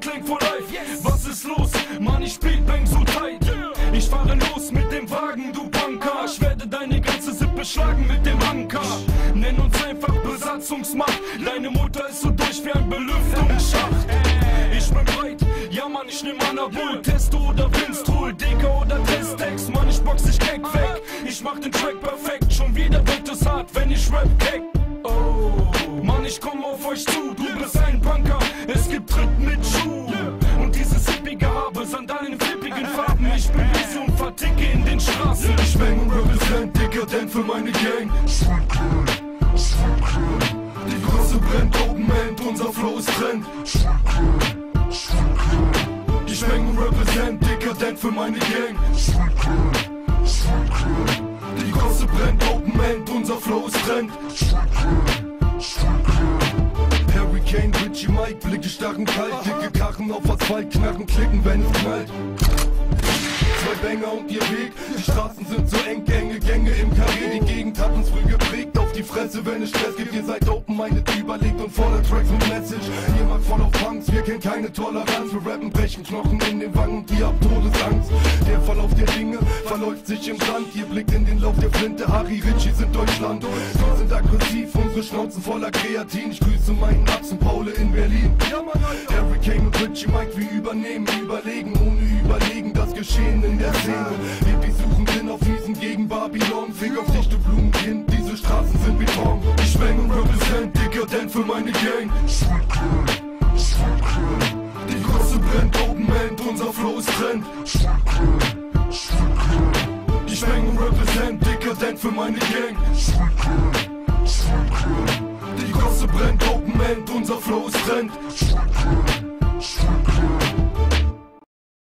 Clank for Life. Was ist los? Mann, ich Speedbang so tight. Ich fahre los mit dem Wagen, du Banker. Ich werde deine ganze Sippe schlagen mit dem Anker. Nenn uns einfach Besatzungsmacht. Deine Mutter ist so durch wie ein Belüftungsschacht. Ich bin breit, ja Mann, ich nehm Anabol, Testo oder Winstrol, Dicker oder Testex, Mann, ich box dich keck weg. Ich mach den Track perfekt, schon wieder wird es hart, wenn ich rap keck. Oh, Mann, ich komm auf euch zu, du bist ein Punker, ich bin busy und verticke in den Straßen. Ich bang und represent, dicker denn für meine Gang. Sweet Kid, Sweet Kid. Die Größe brennt, Open End, unser Flow ist Trend. Sweet Kid, Sweet Kid. Ich bang und represent, dicker denn für meine Gang. Sweet Kid, Sweet Kid. Die Größe brennt, Open End, unser Flow ist Trend. Sweet Kid, Sweet Kid. Hurricane, Richie Mike, Blicke starren kalt, dicke Karren auf Asphalt, Knarren klicken, wenn es knallt. Zwei Banger und ihr Weg, die Straßen sind so eng, enge Gänge im Karree, die Gegend hat uns früh geprägt, auf die Fresse, wenn es Stress gibt, ihr seid open, meine überlegt und voller Tracks mit Message, ihr macht voll auf Punks, wir kennen keine Toleranz, wir rappen, brechen Knochen in den Wangen, die habt Todesangst, der Verlauf der Dinge verläuft sich im Sand, ihr blickt in den Lauf der Flinte, Harry Ritchie sind Deutschland, wir sind aggressiv, unsere Schnauzen voller Kreatin, ich grüße meinen Atzen Paule in Berlin, Mann, Hurricane und Richie Mike, wir übernehmen, überlegen, ohne Geschehen in der Szene, Hippies suchen Sinn auf Wiesen gegen Babylon, Fick auf dich, du Blumenkind, diese Straßen sind Beton, ich bang und represent, dicker denn für meine Gang, Sweet Kid, Sweet Kid. Die Größe brennt, Open End, unser Flow ist Trend. Sweet Kid, Sweet Kid. Ich bang und represent, dicker denn für meine Gang. Sweet Kid, Sweet Kid. Die Größe brennt, Open End, unser Flow ist Trend. Sweet Kid, Sweet Kid.